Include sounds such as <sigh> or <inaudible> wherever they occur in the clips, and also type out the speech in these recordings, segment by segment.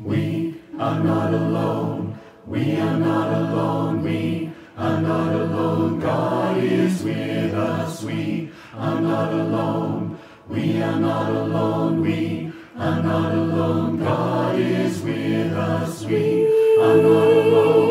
We are not alone. We are not alone. We are not alone. God is with us. We are not alone. We are not alone. We are not alone. God is with us. We are not alone.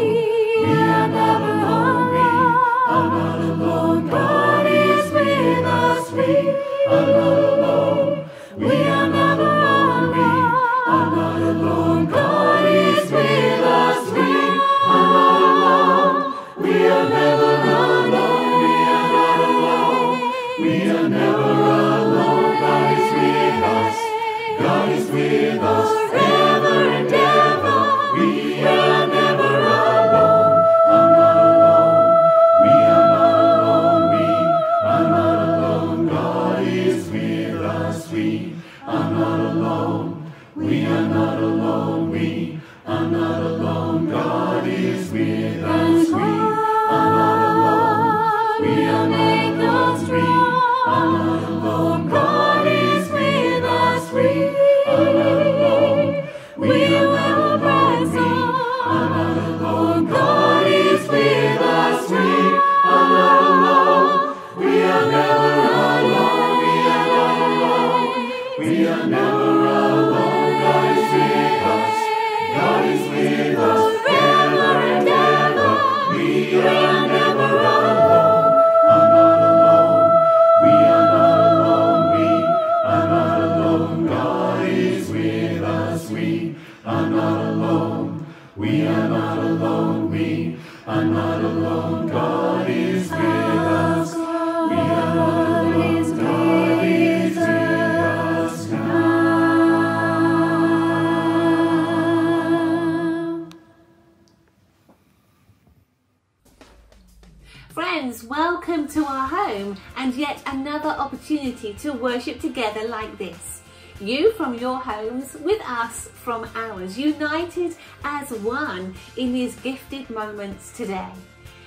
From your homes, with us from ours, united as one in these gifted moments today.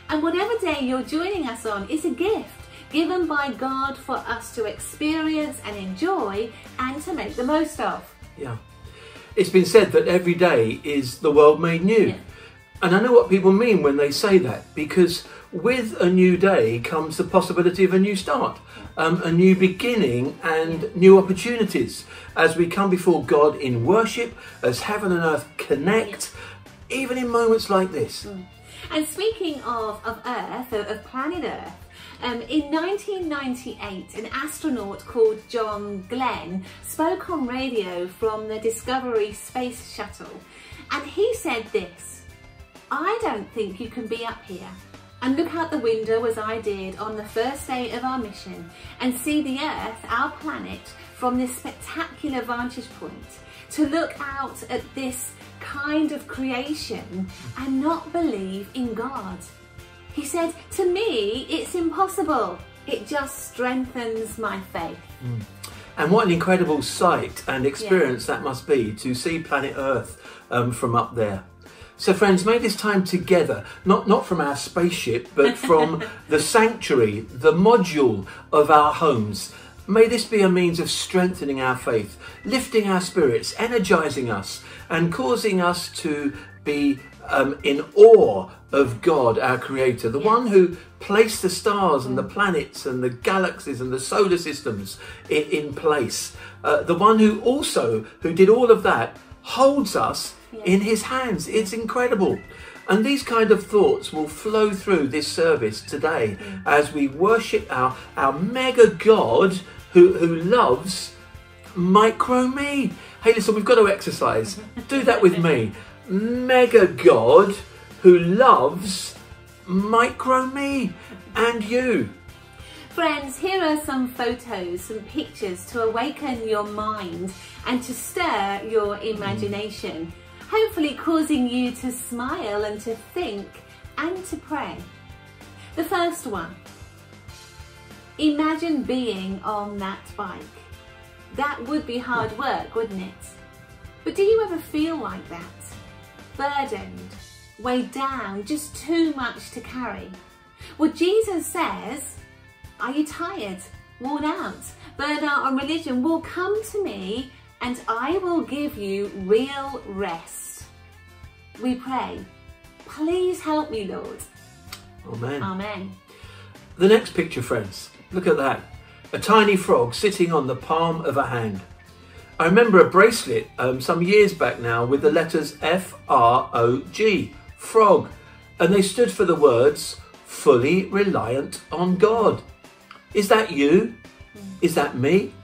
And whatever day you're joining us on is a gift given by God for us to experience and enjoy and to make the most of. Yeah. It's been said that every day is the world made new. Yeah. And I know what people mean when they say that because with a new day comes the possibility of a new start, um, a new beginning, and new opportunities as we come before God in worship, as heaven and earth connect, even in moments like this. And speaking of, of Earth, of, of planet Earth, um, in 1998, an astronaut called John Glenn spoke on radio from the Discovery Space Shuttle. And he said this I don't think you can be up here and look out the window as I did on the first day of our mission and see the Earth, our planet, from this spectacular vantage point. To look out at this kind of creation and not believe in God. He said, To me, it's impossible. It just strengthens my faith. And what an incredible sight and experience that must be to see planet Earth um, from up there. So, friends, may this time together, not, not from our spaceship, but <laughs> from the sanctuary, the module of our homes, may this be a means of strengthening our faith, lifting our spirits, energizing us, and causing us to be um, in awe of God, our Creator, the one who placed the stars and the planets and the galaxies and the solar systems in, in place, uh, the one who also, who did all of that, holds us in His hands. It's incredible. And these kind of thoughts will flow through this service today as we worship our, our mega God who, who loves micro me. Hey, listen, we've got to exercise. Do that with me. Mega God who loves micro me and you. Friends, here are some photos, some pictures to awaken your mind and to stir your mm. imagination, hopefully causing you to smile and to think and to pray. The first one. Imagine being on that bike. That would be hard work, wouldn't it? But do you ever feel like that? Burdened, weighed down, just too much to carry. Well, Jesus says, Are you tired, worn out, burned out on religion? Well, come to me and I will give you real rest. We pray, please help me, Lord. Amen. Amen. The next picture, friends. Look at that. A tiny frog sitting on the palm of a hand. I remember a bracelet um, some years back now with the letters F R O G, frog, and they stood for the words fully reliant on God. Is that you? Is that me?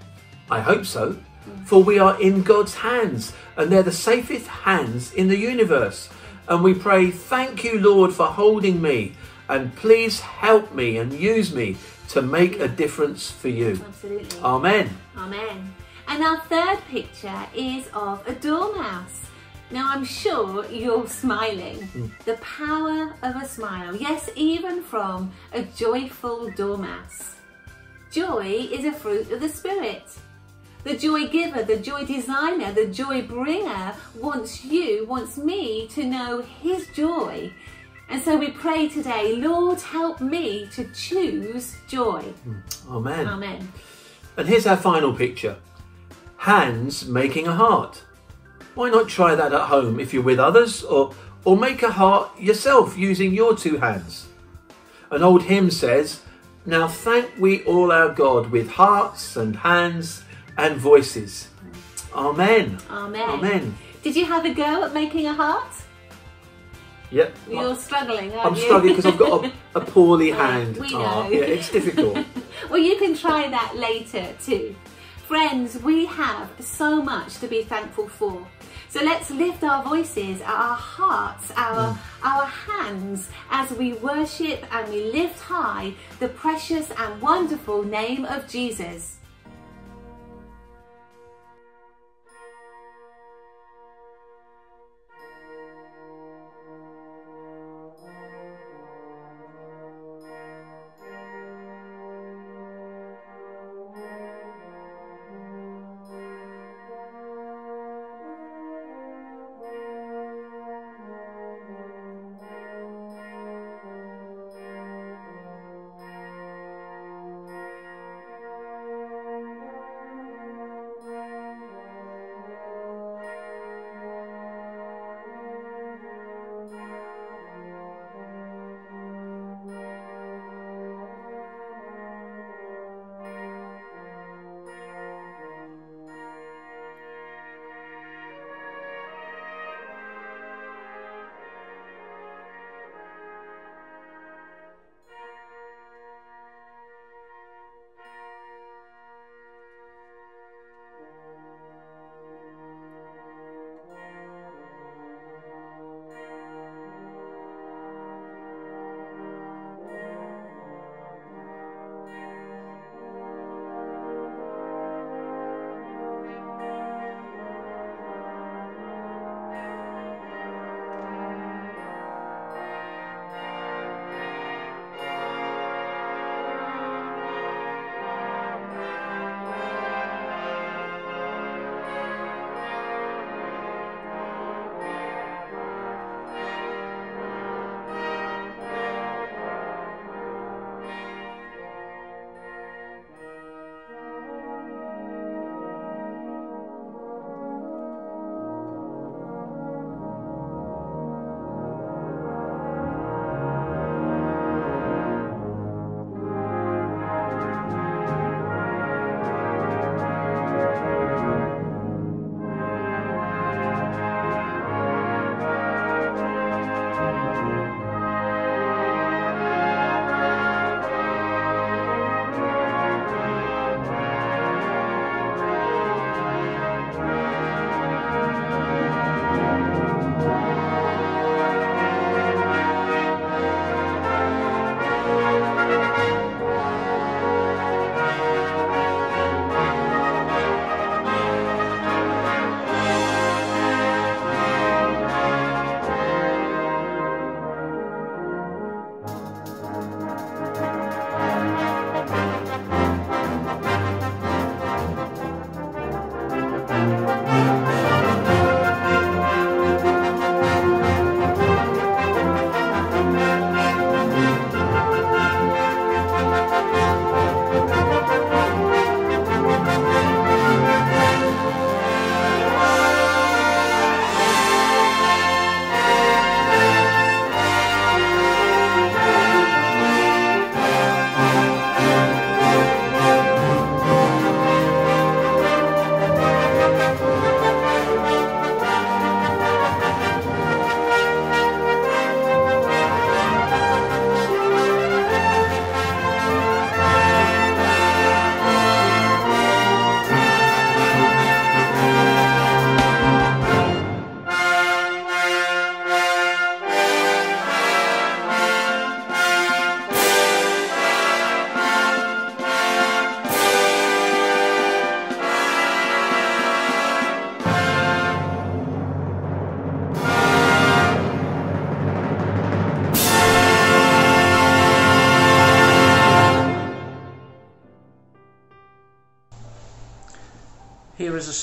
I hope so. For we are in God's hands, and they're the safest hands in the universe. And we pray, Thank you, Lord, for holding me, and please help me and use me to make a difference for you. Absolutely. Amen. Amen. And our third picture is of a dormouse. Now I'm sure you're smiling. Hmm. The power of a smile. Yes, even from a joyful dormouse. Joy is a fruit of the Spirit. The joy giver, the joy designer, the joy bringer wants you, wants me to know his joy. And so we pray today, Lord, help me to choose joy. Hmm. Amen. Amen. And here's our final picture hands making a heart. Why not try that at home if you're with others, or, or make a heart yourself using your two hands? An old hymn says, Now thank we all our God with hearts and hands and voices. Amen. Amen. Amen. Did you have a go at making a heart? Yep. You're struggling, aren't I'm you? struggling because I've got a, a poorly <laughs> hand. we know. yeah, it's difficult. <laughs> well, you can try that later too. Friends, we have so much to be thankful for. So let's lift our voices, our hearts, our, mm. our hands as we worship and we lift high the precious and wonderful name of Jesus.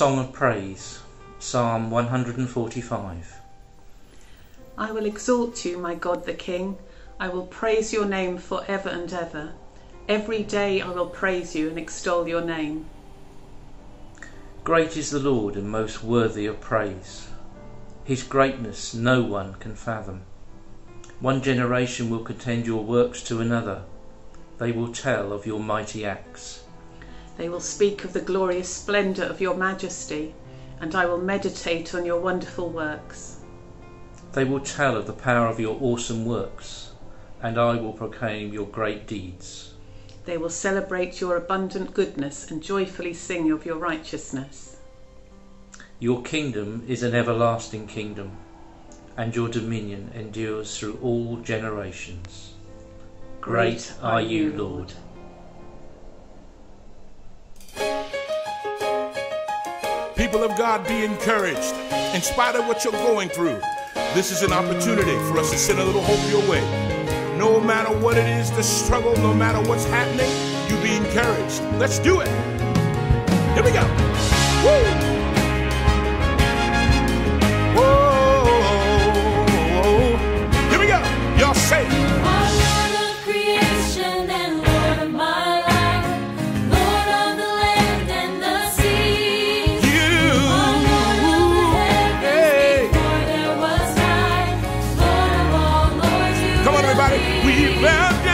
song of praise, Psalm 145. I will exalt you, my God the King. I will praise your name for ever and ever. Every day I will praise you and extol your name. Great is the Lord and most worthy of praise. His greatness no one can fathom. One generation will contend your works to another. They will tell of your mighty acts. They will speak of the glorious splendour of your majesty, and I will meditate on your wonderful works. They will tell of the power of your awesome works, and I will proclaim your great deeds. They will celebrate your abundant goodness and joyfully sing of your righteousness. Your kingdom is an everlasting kingdom, and your dominion endures through all generations. Great, Great are you, Lord. People of God, be encouraged. In spite of what you're going through, this is an opportunity for us to send a little hope your way. No matter what it is, the struggle, no matter what's happening, you be encouraged. Let's do it. Here we go. Woo! Y'all say. We've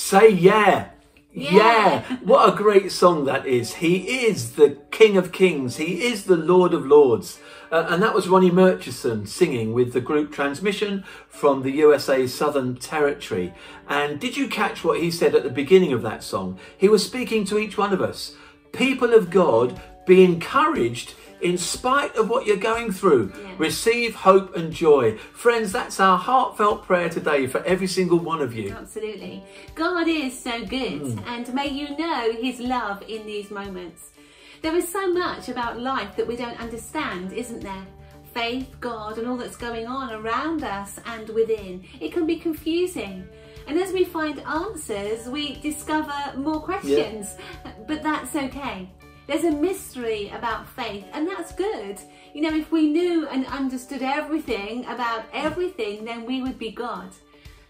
Say yeah. Yeah. yeah. What a great song that is. He is the King of Kings. He is the Lord of Lords. Uh, and that was Ronnie Murchison singing with the group Transmission from the USA Southern Territory. And did you catch what he said at the beginning of that song? He was speaking to each one of us. People of God, be encouraged in spite of what you're going through. Yeah. Receive hope and joy. Friends, that's our heartfelt prayer today for every single one of you. Absolutely. God is so good, Hmm. and may you know His love in these moments. There is so much about life that we don't understand, isn't there? Faith, God, and all that's going on around us and within. It can be confusing. And as we find answers, we discover more questions. But that's okay. There's a mystery about faith, and that's good. You know, if we knew and understood everything about everything, then we would be God.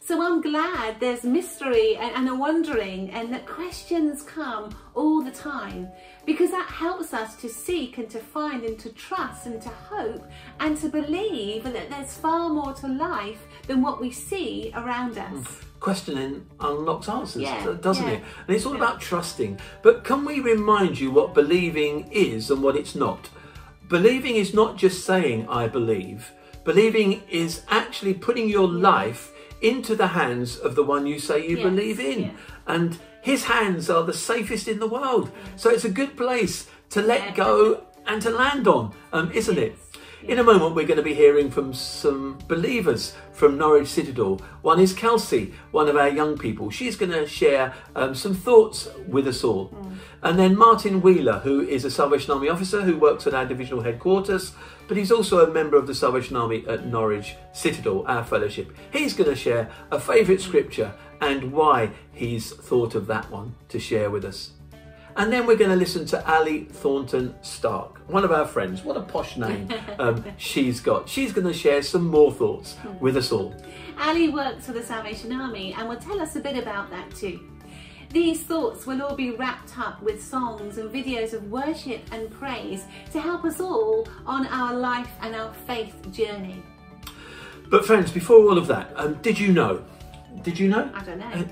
So I'm glad there's mystery and, and a wondering and that questions come all the time because that helps us to seek and to find and to trust and to hope and to believe that there's far more to life than what we see around us. Questioning unlocks answers, Yeah, doesn't yeah. it? And it's all Yeah. about trusting. But can we remind you what believing is and what it's not? Believing is not just saying, I believe. Believing is actually putting your life into the hands of the one you say you Yes, believe in. And his hands are the safest in the world. So it's a good place to let go and to land on, um, isn't it? In a moment, we're going to be hearing from some believers from Norwich Citadel. One is Kelsey, one of our young people. She's going to share um, some thoughts with us all. And then Martin Wheeler, who is a Salvation Army officer who works at our divisional headquarters, but he's also a member of the Salvation Army at Norwich Citadel, our fellowship. He's going to share a favourite scripture and why he's thought of that one to share with us. And then we're going to listen to Ali Thornton Stark, one of our friends. What a posh name <laughs> um, she's got. She's going to share some more thoughts with us all. Ali works for the Salvation Army and will tell us a bit about that too. These thoughts will all be wrapped up with songs and videos of worship and praise to help us all on our life and our faith journey. But, friends, before all of that, um, did you know? Did you know? I don't know.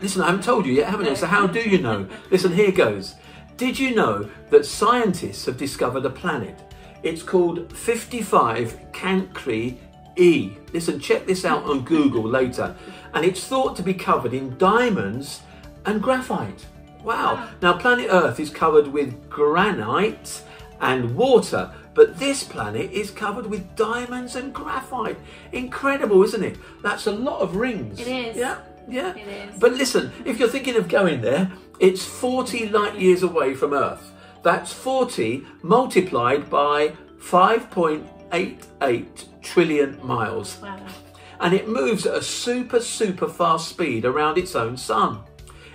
Listen, I haven't told you yet, haven't I? So, how do you know? Listen, here goes. Did you know that scientists have discovered a planet? It's called 55 Cancri E. Listen, check this out on Google later. And it's thought to be covered in diamonds and graphite. Wow. Now, planet Earth is covered with granite and water, but this planet is covered with diamonds and graphite. Incredible, isn't it? That's a lot of rings. It is. Yeah. Yeah. But listen, if you're thinking of going there, it's 40 light years away from Earth. That's 40 multiplied by 5.88 trillion miles. Wow. And it moves at a super, super fast speed around its own sun.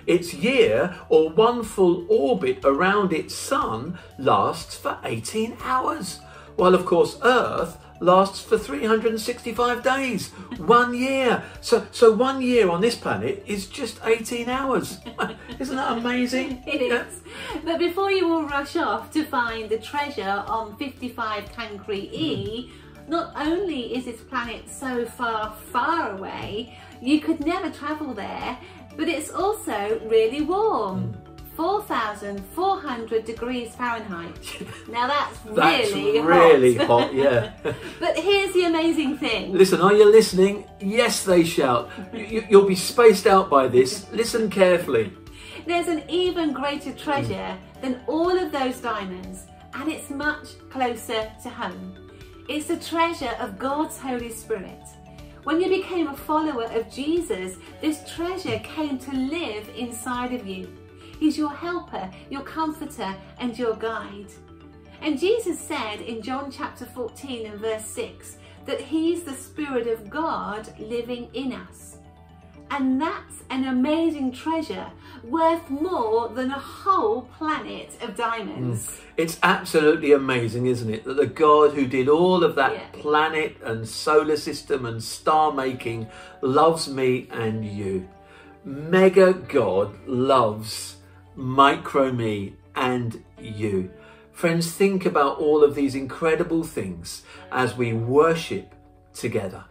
Its year, or one full orbit around its sun, lasts for 18 hours. While, of course, Earth lasts for 365 days. One year. So, so one year on this planet is just 18 hours. <laughs> Isn't that amazing? <laughs> It is. But before you all rush off to find the treasure on 55 Cancri E, mm-hmm. not only is this planet so far, far away, you could never travel there, but it's also really warm. Mm. 4,400 degrees Fahrenheit. <laughs> Now that's That's really hot. really hot, <laughs> yeah. But here's the amazing thing. Listen, are you listening? Yes, they shout. You, you, you'll be spaced out by this. Listen carefully. There's an even greater treasure than all of those diamonds, and it's much closer to home. It's the treasure of God's Holy Spirit. When you became a follower of Jesus, this treasure came to live inside of you. He's your helper, your comforter, and your guide. And Jesus said in John chapter 14 and verse 6 that He's the Spirit of God living in us. And that's an amazing treasure worth more than a whole planet of diamonds. Mm. It's absolutely amazing, isn't it? That the God who did all of that Yeah. planet and solar system and star making loves me and you. Mega God loves micro me and you. Friends, think about all of these incredible things as we worship together.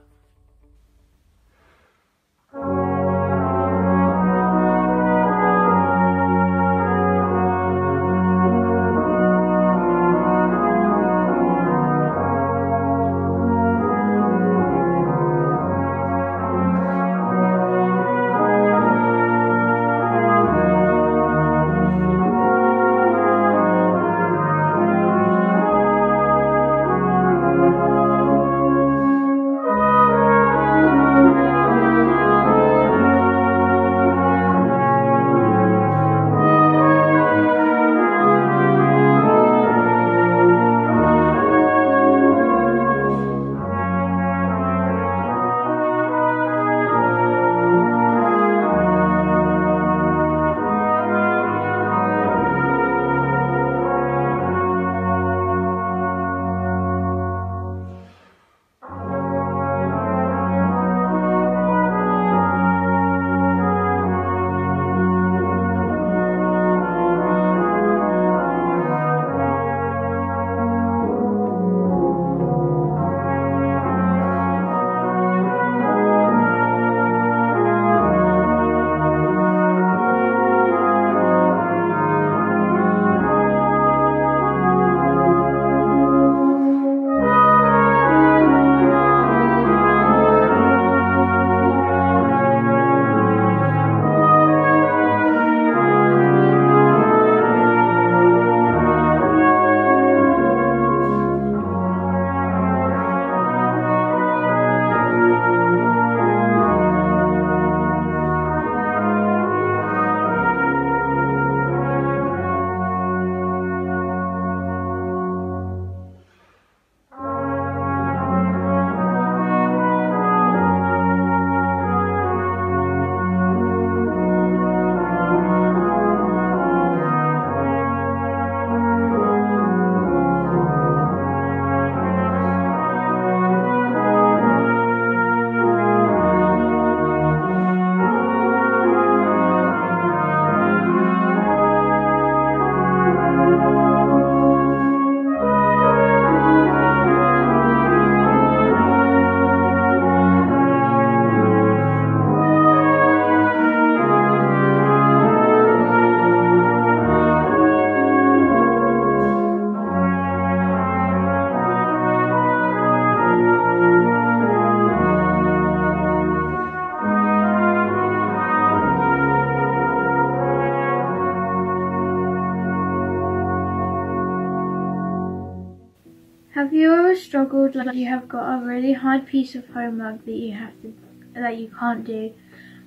Have you ever struggled like you have got a really hard piece of homework that you have to that you can't do?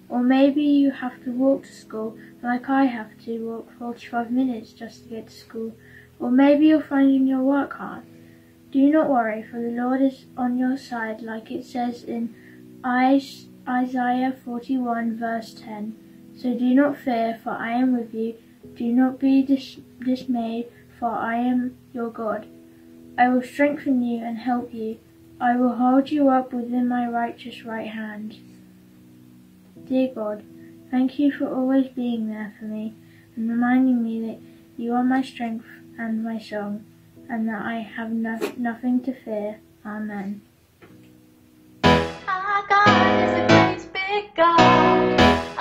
Or maybe you have to walk to school like I have to walk 45 minutes just to get to school. Or maybe you're finding your work hard. Do not worry, for the Lord is on your side, like it says in Isaiah 41, verse 10. So do not fear, for I am with you. Do not be dis- dismayed, for I am your God. I will strengthen you and help you. I will hold you up within my righteous right hand. Dear God, thank you for always being there for me and reminding me that you are my strength and my song, and that I have no- nothing to fear. Amen. Our God is a great big God.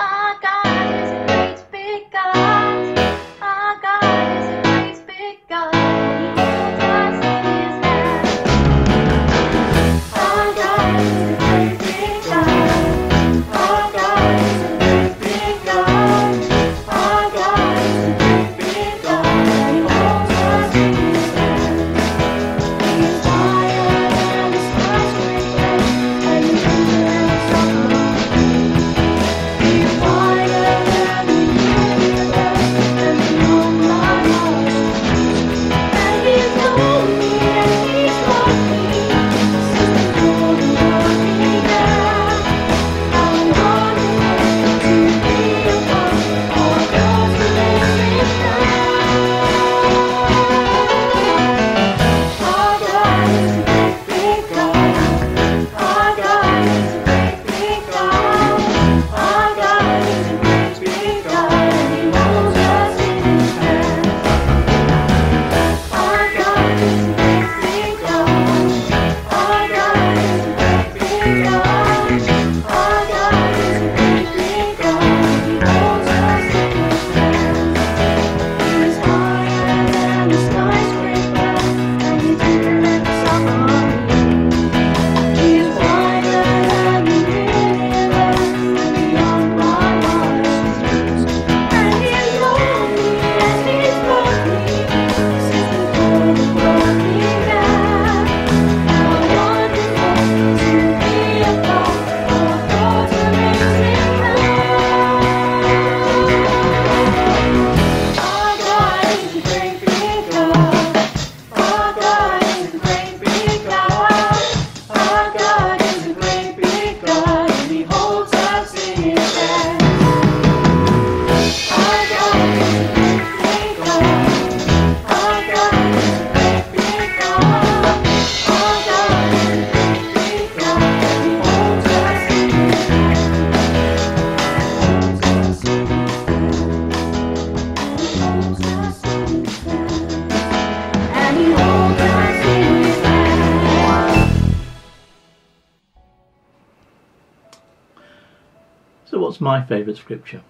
My favourite scripture?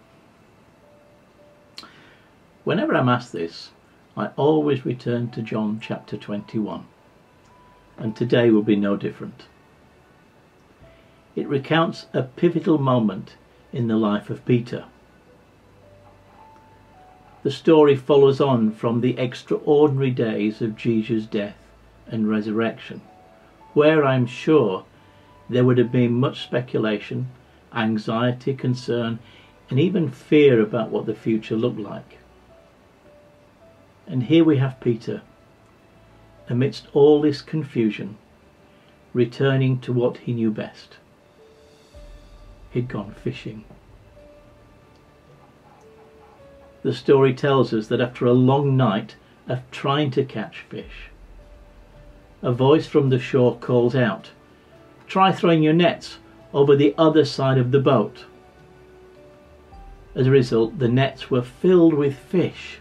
Whenever I'm asked this, I always return to John chapter 21, and today will be no different. It recounts a pivotal moment in the life of Peter. The story follows on from the extraordinary days of Jesus' death and resurrection, where I'm sure there would have been much speculation, anxiety, concern, and even fear about what the future looked like. And here we have Peter, amidst all this confusion, returning to what he knew best. He'd gone fishing. The story tells us that after a long night of trying to catch fish, a voice from the shore calls out, Try throwing your nets over the other side of the boat. As a result, the nets were filled with fish,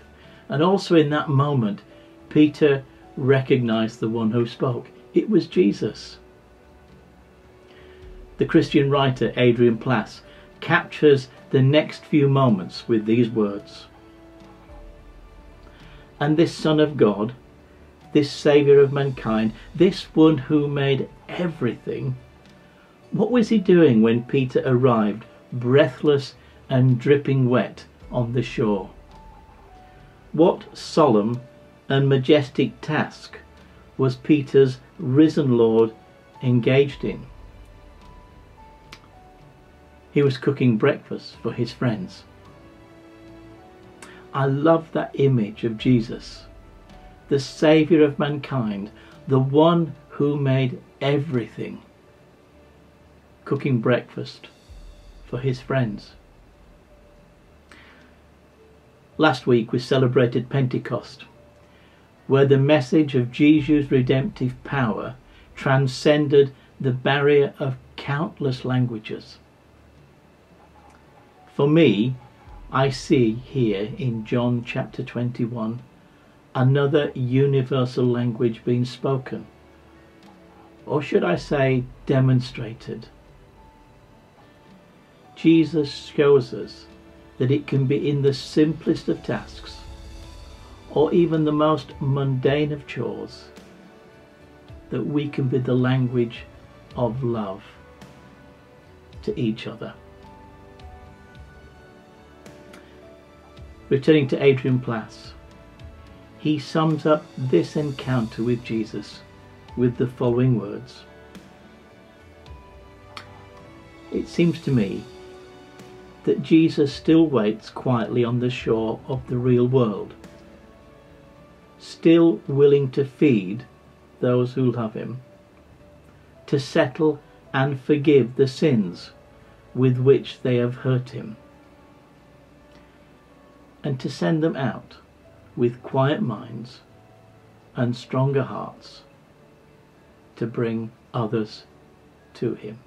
and also in that moment, Peter recognized the one who spoke. It was Jesus. The Christian writer Adrian Plass captures the next few moments with these words And this Son of God, this Saviour of mankind, this one who made everything, what was he doing when Peter arrived, breathless and dripping wet, on the shore? What solemn and majestic task was Peter's risen Lord engaged in? He was cooking breakfast for his friends. I love that image of Jesus, the Saviour of mankind, the one who made everything, cooking breakfast for his friends. Last week we celebrated Pentecost, where the message of Jesus' redemptive power transcended the barrier of countless languages. For me, I see here in John chapter 21 another universal language being spoken, or should I say demonstrated. Jesus shows us that it can be in the simplest of tasks, or even the most mundane of chores, that we can be the language of love to each other. Returning to Adrian Plass, he sums up this encounter with Jesus with the following words It seems to me that Jesus still waits quietly on the shore of the real world, still willing to feed those who love him, to settle and forgive the sins with which they have hurt him, and to send them out with quiet minds and stronger hearts to bring others to him.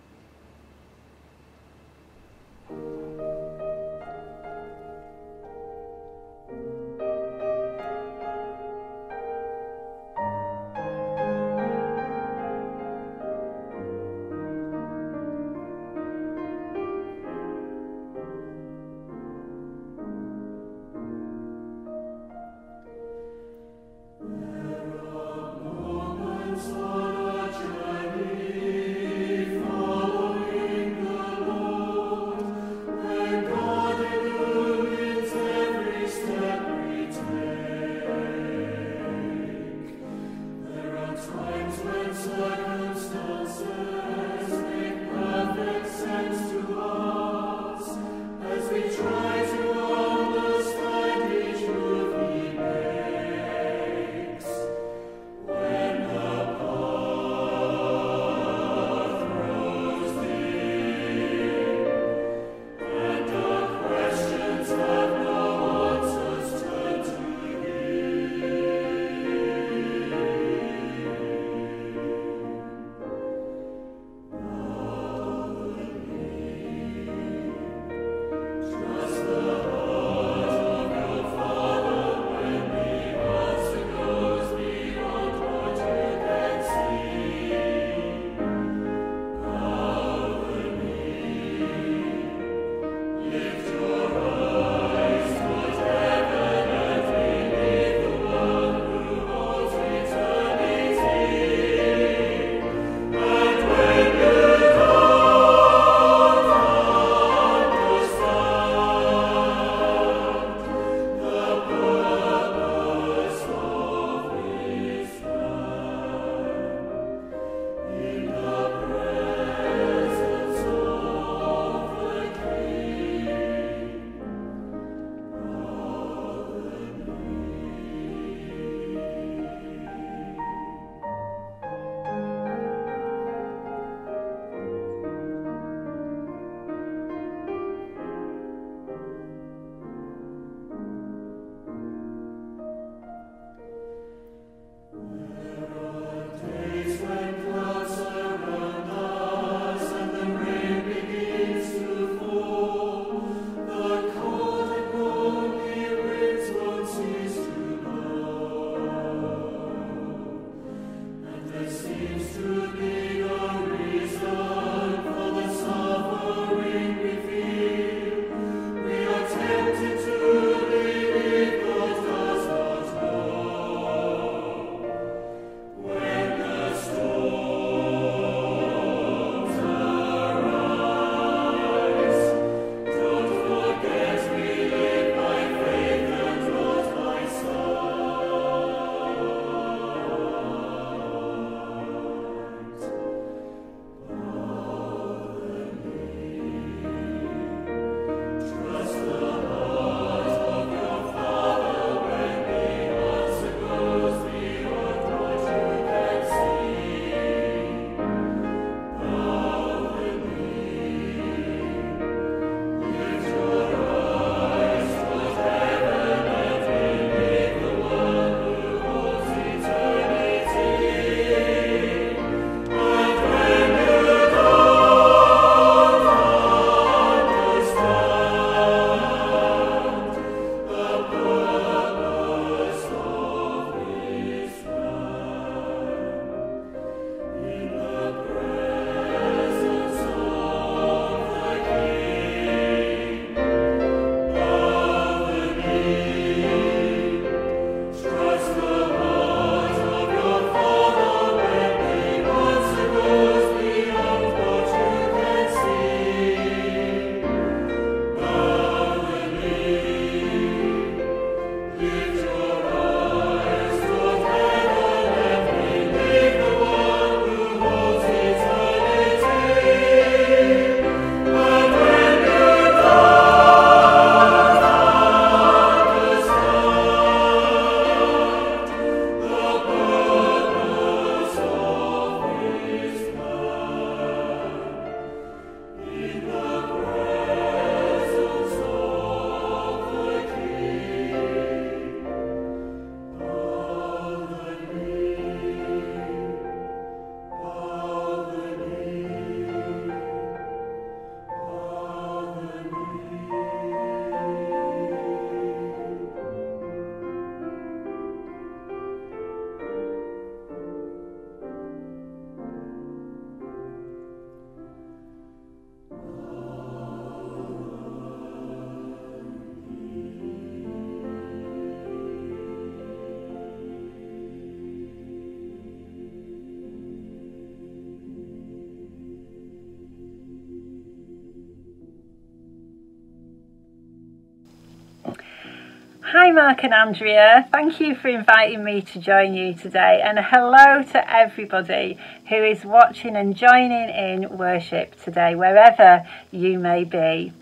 Hi, Mark and Andrea. Thank you for inviting me to join you today, and hello to everybody who is watching and joining in worship today, wherever you may be.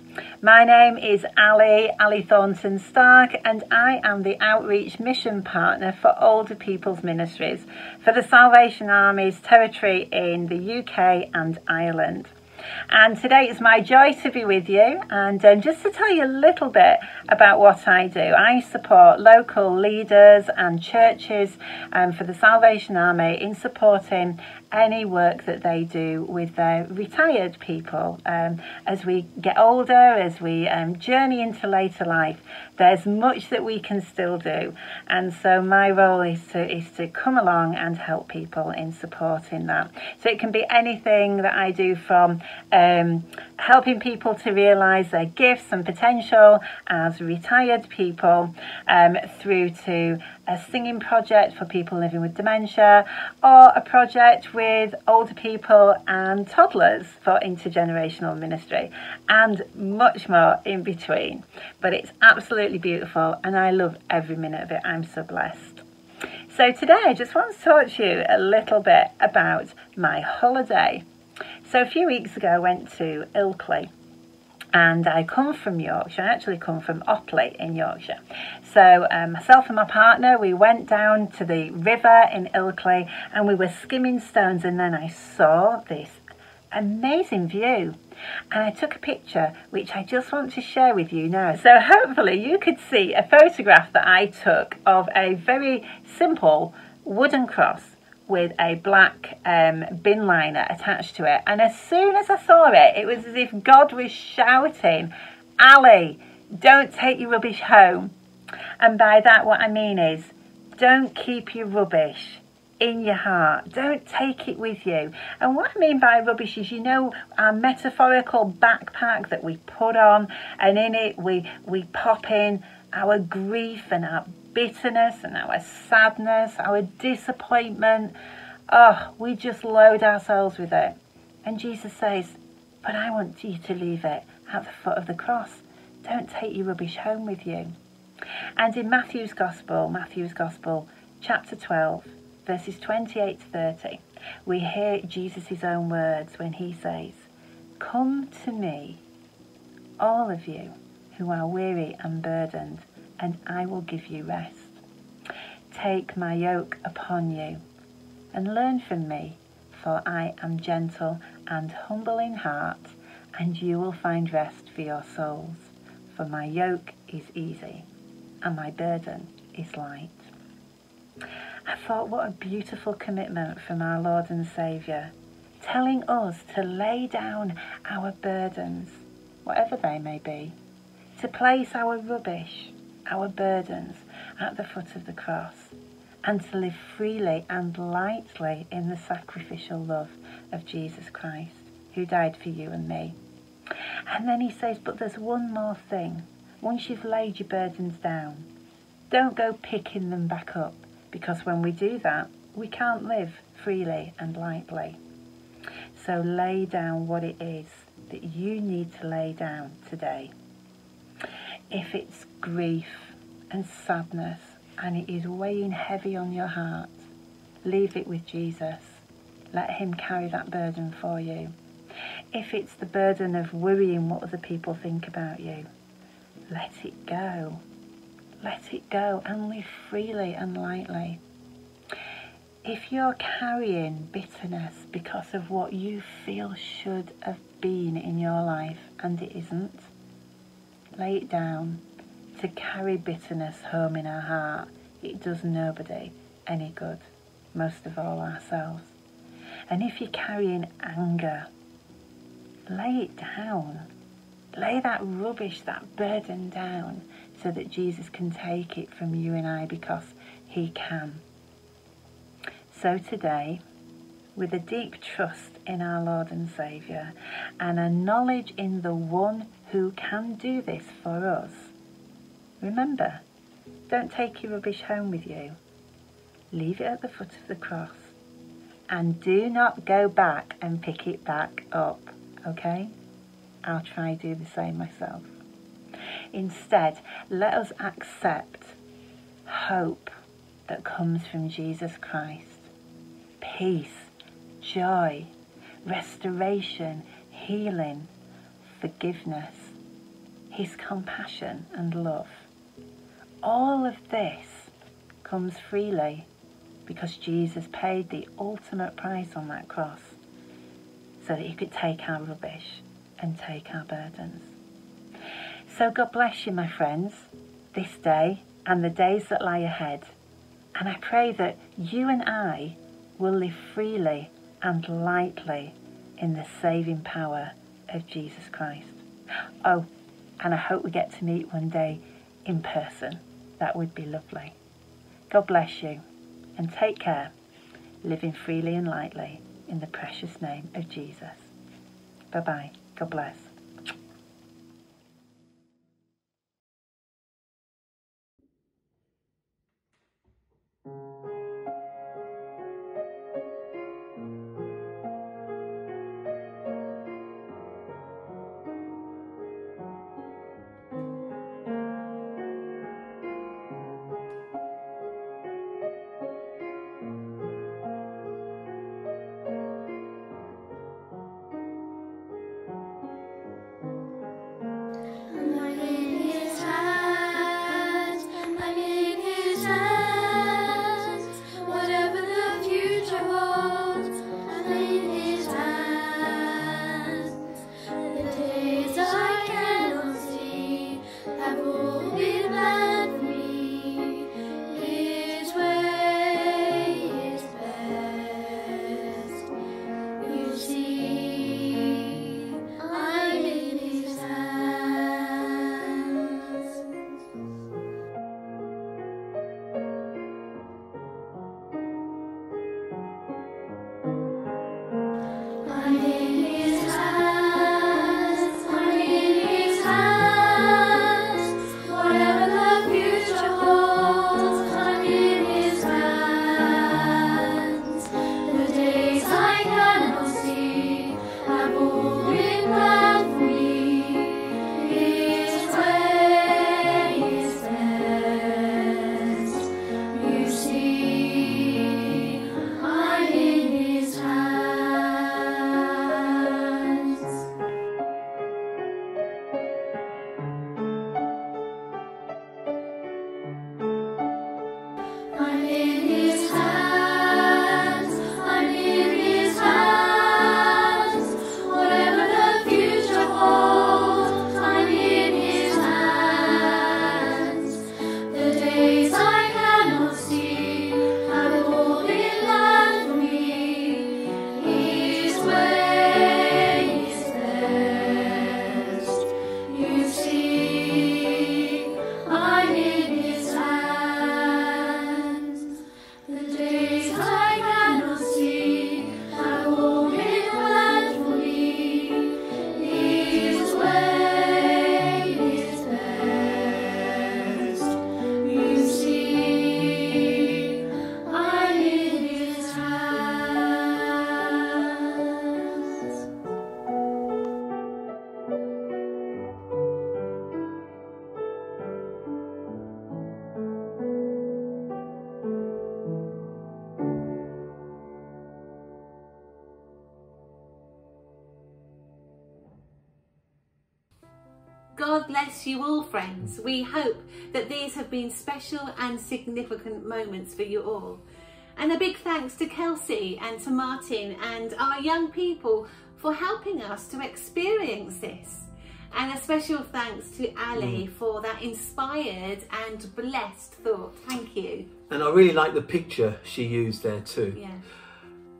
My name is Ali, Ali Thornton Stark, and I am the Outreach Mission Partner for Older People's Ministries for the Salvation Army's territory in the UK and Ireland. And today it's my joy to be with you and um, just to tell you a little bit about what I do. I support local leaders and churches um, for the Salvation Army in supporting any work that they do with their retired people. Um, as we get older, as we um, journey into later life, there's much that we can still do. And so my role is to, is to come along and help people in supporting that. So it can be anything that I do from um, helping people to realise their gifts and potential as retired people um, through to a singing project for people living with dementia or a project with older people and toddlers for intergenerational ministry and much more in between. But it's absolutely beautiful and I love every minute of it. I'm so blessed. So today I just want to talk to you a little bit about my holiday. So a few weeks ago I went to Ilkley and I come from Yorkshire. I actually come from Otley in Yorkshire. So um, myself and my partner, we went down to the river in Ilkley and we were skimming stones and then I saw this amazing view and I took a picture which I just want to share with you now. So hopefully you could see a photograph that I took of a very simple wooden cross with a black um, bin liner attached to it. And as soon as I saw it, it was as if God was shouting, Ali, don't take your rubbish home. And by that, what I mean is, don't keep your rubbish in your heart. Don't take it with you. And what I mean by rubbish is, you know, our metaphorical backpack that we put on, and in it we, we pop in our grief and our bitterness and our sadness, our disappointment. Oh, we just load ourselves with it. And Jesus says, But I want you to leave it at the foot of the cross. Don't take your rubbish home with you. And in Matthew's Gospel, Matthew's Gospel, chapter 12, verses 28 to 30, we hear Jesus' own words when he says, Come to me, all of you who are weary and burdened, and I will give you rest. Take my yoke upon you and learn from me, for I am gentle and humble in heart, and you will find rest for your souls. For my yoke is easy and my burden is light. I thought, what a beautiful commitment from our Lord and Saviour, telling us to lay down our burdens, whatever they may be, to place our rubbish, our burdens, at the foot of the cross, and to live freely and lightly in the sacrificial love of Jesus Christ, who died for you and me. And then he says, but there's one more thing. Once you've laid your burdens down, don't go picking them back up because when we do that, we can't live freely and lightly. So lay down what it is that you need to lay down today. If it's grief and sadness and it is weighing heavy on your heart, leave it with Jesus. Let Him carry that burden for you. If it's the burden of worrying what other people think about you, let it go. Let it go and live freely and lightly. If you're carrying bitterness because of what you feel should have been in your life and it isn't, lay it down. To carry bitterness home in our heart, it does nobody any good, most of all ourselves. And if you're carrying anger, lay it down. Lay that rubbish, that burden down so that Jesus can take it from you and I because he can. So today, with a deep trust in our Lord and Saviour and a knowledge in the one who can do this for us, remember, don't take your rubbish home with you. Leave it at the foot of the cross and do not go back and pick it back up, okay? I'll try do the same myself. Instead, let us accept hope that comes from Jesus Christ. Peace, joy, restoration, healing, forgiveness, His compassion and love. All of this comes freely because Jesus paid the ultimate price on that cross so that He could take our rubbish and take our burdens. So, God bless you, my friends, this day and the days that lie ahead. And I pray that you and I will live freely and lightly in the saving power of Jesus Christ. Oh, and I hope we get to meet one day in person. That would be lovely. God bless you and take care, living freely and lightly in the precious name of Jesus. Bye bye. God bless. We hope that these have been special and significant moments for you all. And a big thanks to Kelsey and to Martin and our young people for helping us to experience this. And a special thanks to Ali mm. for that inspired and blessed thought. Thank you. And I really like the picture she used there too. Yeah.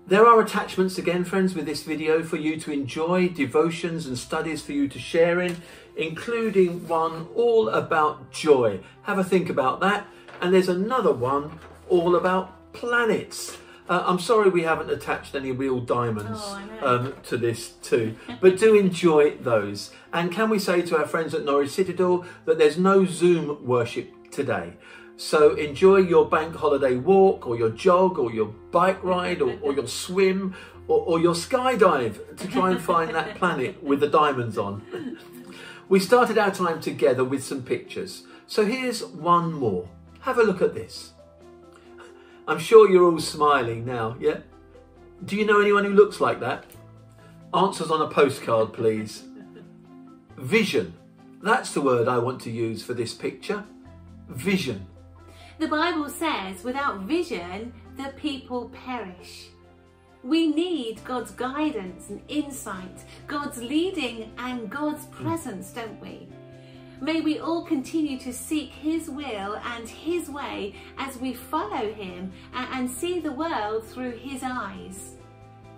There are attachments again, friends, with this video for you to enjoy, devotions and studies for you to share in, including one all about joy. Have a think about that. And there's another one all about planets. Uh, I'm sorry we haven't attached any real diamonds Oh, um, to this too, but do enjoy those. And can we say to our friends at Norwich Citadel that there's no Zoom worship today? So enjoy your bank holiday walk, or your jog, or your bike ride, or, or your swim, or, or your skydive to try and find that <laughs> planet with the diamonds on. We started our time together with some pictures, so here's one more. Have a look at this. I'm sure you're all smiling now, yeah? Do you know anyone who looks like that? Answers on a postcard, please. Vision. That's the word I want to use for this picture. Vision. The Bible says, without vision, the people perish. We need God's guidance and insight, God's leading and God's hmm. presence, don't we? May we all continue to seek His will and His way as we follow Him and see the world through His eyes.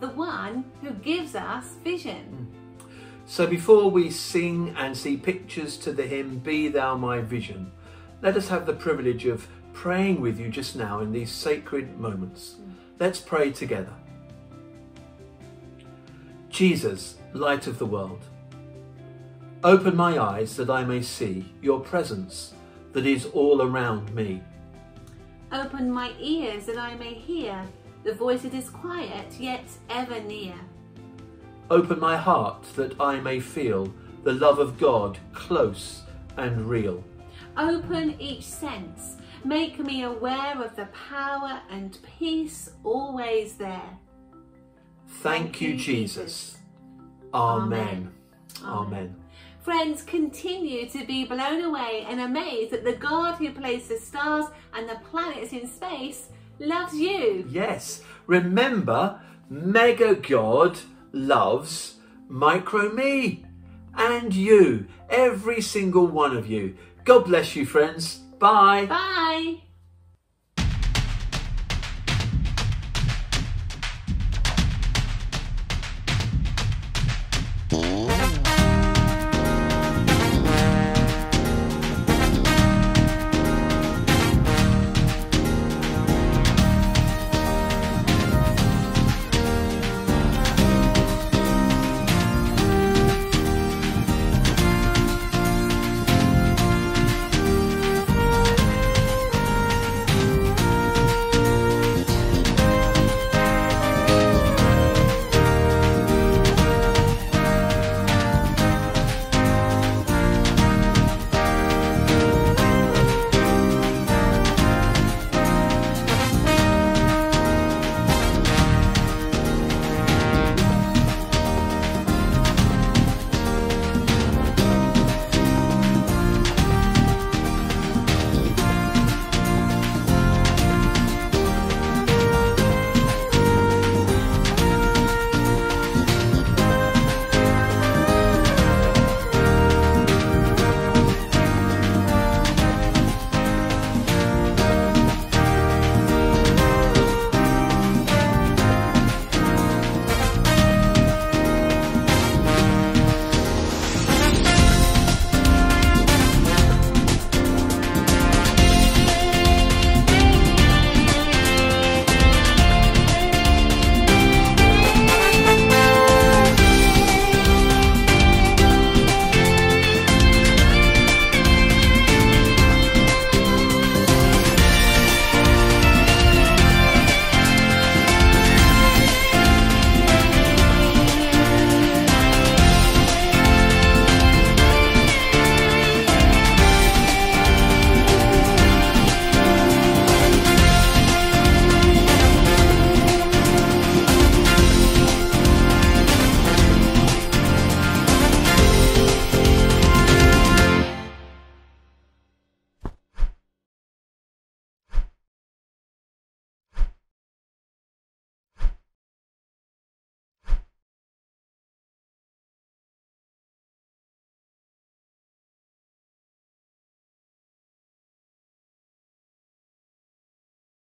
The one who gives us vision. Hmm. So before we sing and see pictures to the hymn Be Thou My Vision, let us have the privilege of praying with you just now in these sacred moments. Hmm. Let's pray together. Jesus, light of the world, open my eyes that I may see your presence that is all around me. Open my ears that I may hear the voice that is quiet yet ever near. Open my heart that I may feel the love of God close and real. Open each sense, make me aware of the power and peace always there. Thank you, Jesus. Amen. Amen. Friends, continue to be blown away and amazed that the God who placed the stars and the planets in space loves you. Yes, remember, Mega God loves Micro Me and you, every single one of you. God bless you, friends. Bye. Bye.